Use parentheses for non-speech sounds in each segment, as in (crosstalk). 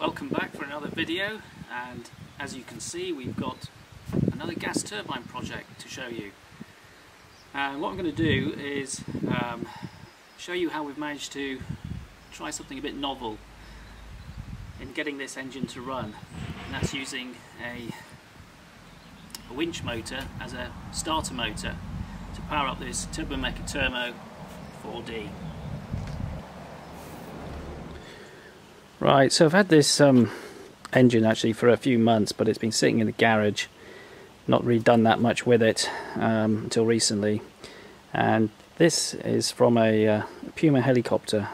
Welcome back for another video and as you can see we've got another gas turbine project to show you. And what I'm going to do is um, show you how we've managed to try something a bit novel in getting this engine to run and that's using a, a winch motor as a starter motor to power up this Turbomeca Turmo 4D. Right, so I've had this um, engine actually for a few months, but it's been sitting in the garage. Not really done that much with it um, until recently. And this is from a, uh, Puma helicopter.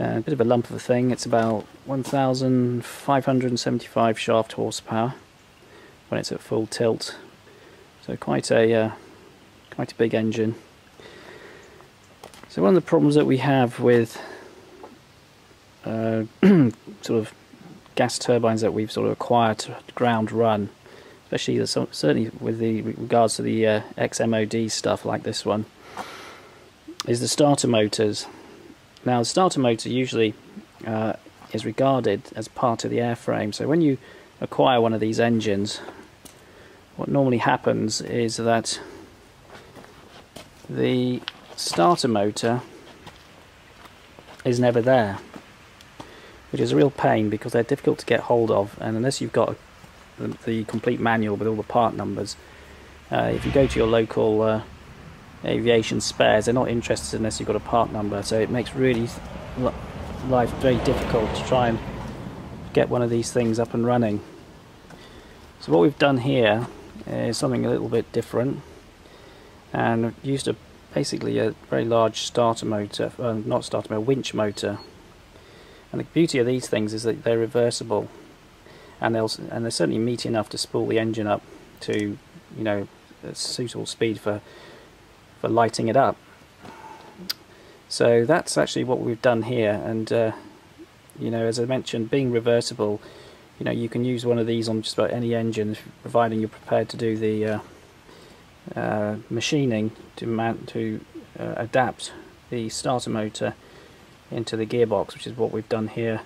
Uh, a bit of a lump of a thing. It's about 1,575 shaft horsepower when it's at full tilt. So quite a uh, quite a big engine. So one of the problems that we have with uh, (clears throat) sort of gas turbines that we've sort of acquired to ground run, especially the, certainly with the regards to the uh, XMOD stuff like this one, is the starter motors. Now the starter motor usually uh, is regarded as part of the airframe, so when you acquire one of these engines, what normally happens is that the starter motor is never there which is a real pain because they're difficult to get hold of and unless you've got the, the complete manual with all the part numbers uh, if you go to your local uh, aviation spares they're not interested unless you've got a part number so it makes really life very difficult to try and get one of these things up and running. So what we've done here is something a little bit different and used a basically a very large starter motor, uh, not starter motor, winch motor and the beauty of these things is that they're reversible, and they'll and they're certainly meaty enough to spool the engine up to, you know, a suitable speed for for lighting it up. So that's actually what we've done here, and uh, you know, as I mentioned, being reversible, you know, you can use one of these on just about any engine, providing you're prepared to do the uh, uh, machining to to uh, adapt the starter motor into the gearbox which is what we've done here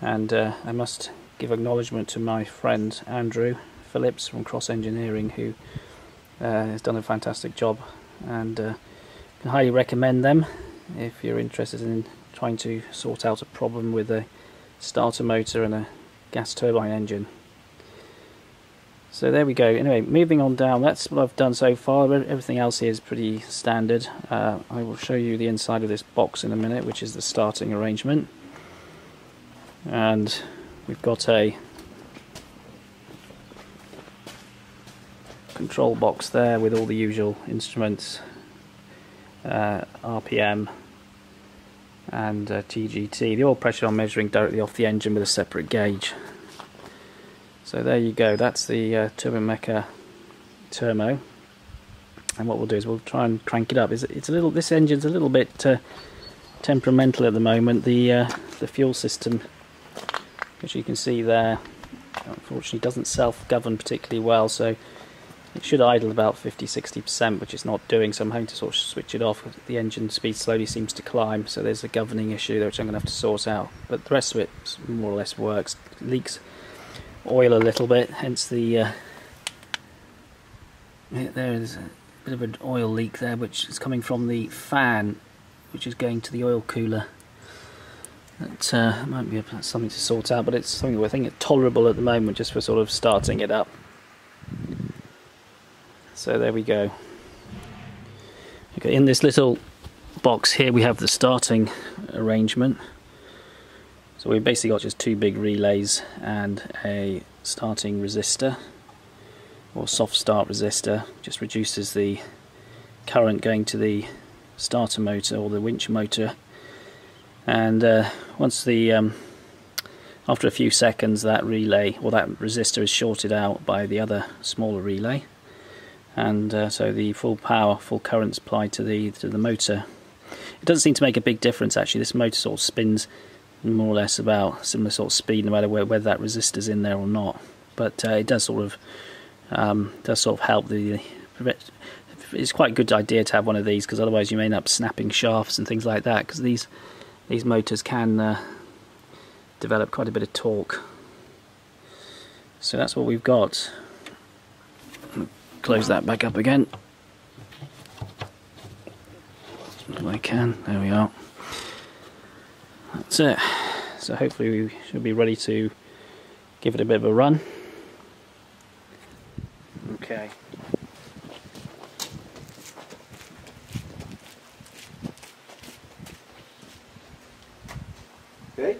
and uh, I must give acknowledgement to my friend Andrew Phillips from Cross Engineering who uh, has done a fantastic job and uh, can highly recommend them if you're interested in trying to sort out a problem with a starter motor and a gas turbine engine. So there we go. Anyway, moving on down, that's what I've done so far. Everything else here is pretty standard. Uh, I will show you the inside of this box in a minute, which is the starting arrangement. And we've got a control box there with all the usual instruments, uh, RPM and uh, TGT. The oil pressure I'm measuring directly off the engine with a separate gauge. So there you go, that's the uh, Turmo. And what we'll do is we'll try and crank it up. It's, it's a little. This engine's a little bit uh, temperamental at the moment. The uh, the fuel system, which you can see there, unfortunately doesn't self-govern particularly well. So it should idle about 50-60%, which it's not doing. So I'm having to sort of switch it off. The engine speed slowly seems to climb. So there's a governing issue there, which I'm going to have to sort out. But the rest of it more or less works. Leaks oil a little bit, hence the uh, there's a bit of an oil leak there which is coming from the fan which is going to the oil cooler. That uh, might be something to sort out, but it's something I think it's tolerable at the moment just for sort of starting it up. So there we go. Okay, in this little box here we have the starting arrangement. So we've basically got just two big relays and a starting resistor or soft start resistor just reduces the current going to the starter motor or the winch motor. And uh, once the um, after a few seconds that relay or that resistor is shorted out by the other smaller relay. And uh, so the full power full current applied to the to the motor. It doesn't seem to make a big difference actually. This motor sort of spins more or less about similar sort of speed no matter where, whether that resistor's in there or not but uh, it does sort of um, does sort of help the it's quite a good idea to have one of these because otherwise you may end up snapping shafts and things like that because these these motors can uh, develop quite a bit of torque. So that's what we've got. Close that back up again. I can, there we are. That's it. So hopefully we should be ready to give it a bit of a run. Okay. Okay.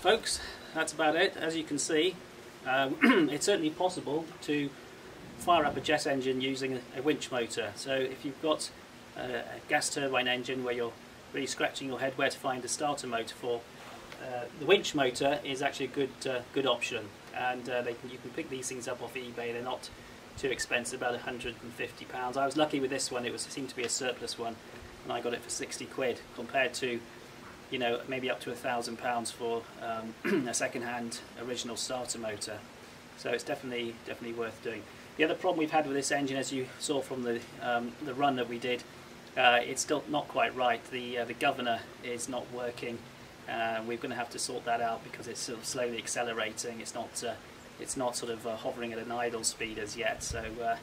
Folks, that's about it. As you can see, um, (clears throat) it's certainly possible to fire up a jet engine using a, winch motor. So if you've got uh, a gas turbine engine where you're really scratching your head where to find a starter motor for, uh, the winch motor is actually a good uh, good option. And uh, they can, you can pick these things up off eBay. They're not too expensive, about 150 pounds. I was lucky with this one; it was it seemed to be a surplus one, and I got it for 60 quid compared to you know, maybe up to a thousand pounds for um, (clears throat) a second-hand original starter motor. So it's definitely definitely worth doing. The other problem we've had with this engine, as you saw from the um, the run that we did, uh, it's still not quite right. The uh, the governor is not working. Uh, we're going to have to sort that out because it's sort of slowly accelerating. It's not uh, it's not sort of uh, hovering at an idle speed as yet. So uh,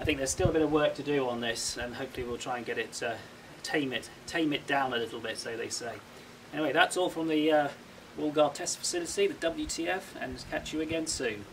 I think there's still a bit of work to do on this, and hopefully we'll try and get it uh, tame it tame it down a little bit, so they say. Anyway, that's all from the uh, Woolgard test facility, the WTF, and catch you again soon.